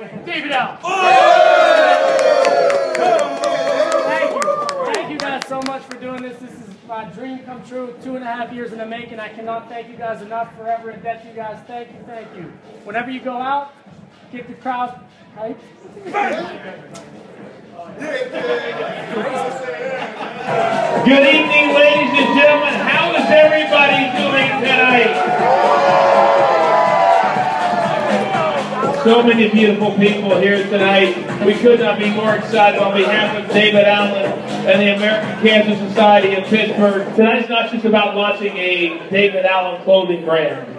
David Alan. Thank you. Thank you guys so much for doing this. This is my dream come true. Two and a half years in the making. I cannot thank you guys enough. Forever in debt to you guys. Thank you, thank you. Whenever you go out, get the crowd hyped. Good evening, So many beautiful people here tonight. We could not be more excited on behalf of David Alan and the American Cancer Society of Pittsburgh. Tonight's not just about launching a David Alan clothing brand.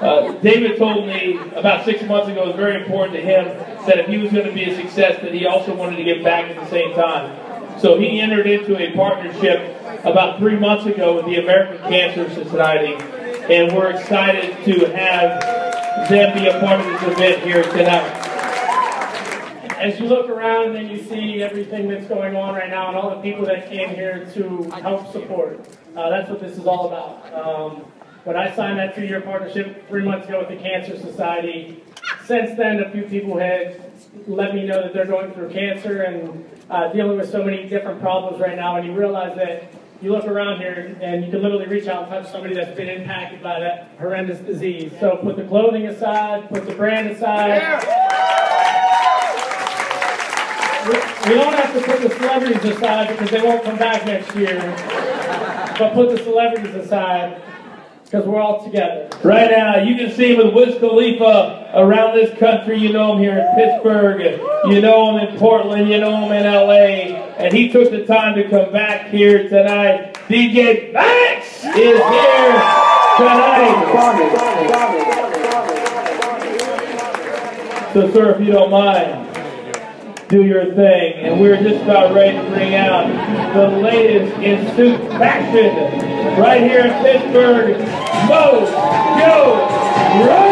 Uh, David told me about six months ago it was very important to him that if he was going to be a success, that he also wanted to give back at the same time. So he entered into a partnership about three months ago with the American Cancer Society, and we're excited to have them be a part of this event here tonight. As you look around and you see everything that's going on right now and all the people that came here to help support, uh, that's what this is all about. Um, when I signed that two-year partnership three months ago with the Cancer Society, since then a few people had let me know that they're going through cancer and uh, dealing with so many different problems right now, and you realize that you look around here and you can literally reach out and touch somebody that's been impacted by that horrendous disease. So put the clothing aside, put the brand aside. We, we don't have to put the celebrities aside because they won't come back next year. But put the celebrities aside because we're all together. Right now, you can see him with Wiz Khalifa around this country. You know him here in Pittsburgh. You know him in Portland. You know him in LA. And he took the time to come back here tonight. DJ Banks is here tonight. So, sir, if you don't mind, do your thing. And we're just about ready to bring out the latest in suit fashion right here in Pittsburgh. Mo Joe Rawley!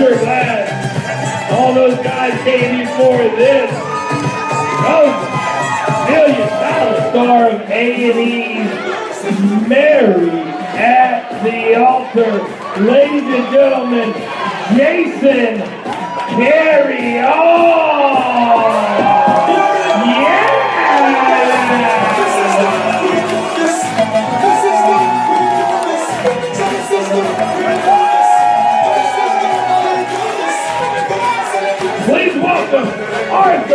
All those guys came before this. Rosa, million dollar star of A&E's Mary at the altar. Ladies and gentlemen, Jason Carrion!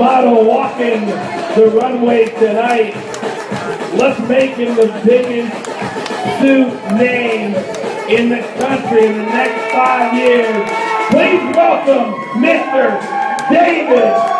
Model walking the runway tonight. Let's make him the biggest suit name in the country in the next five years. Please welcome Mr. David